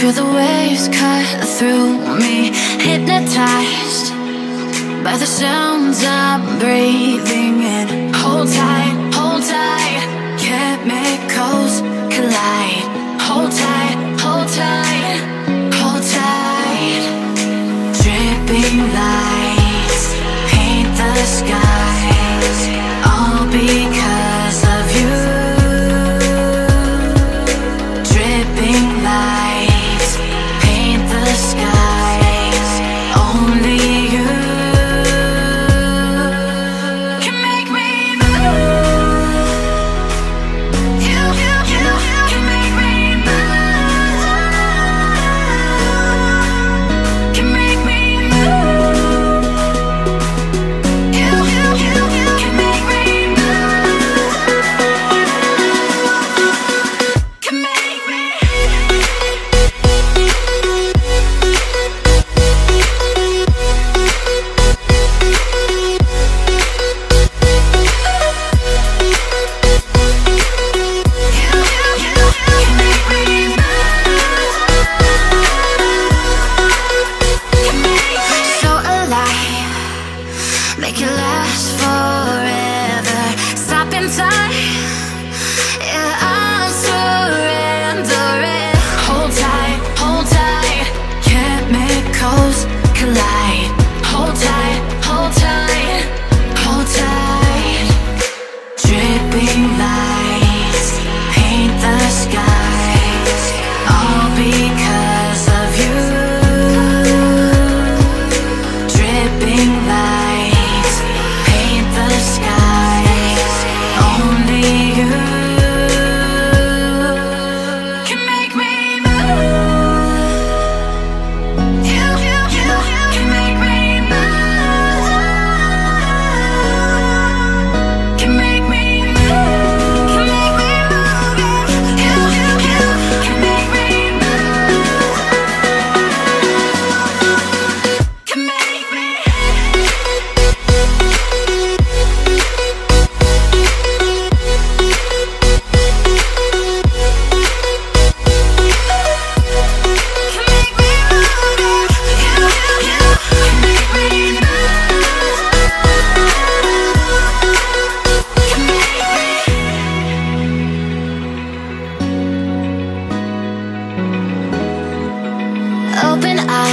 Feel the waves cut through me Hypnotized by the sound time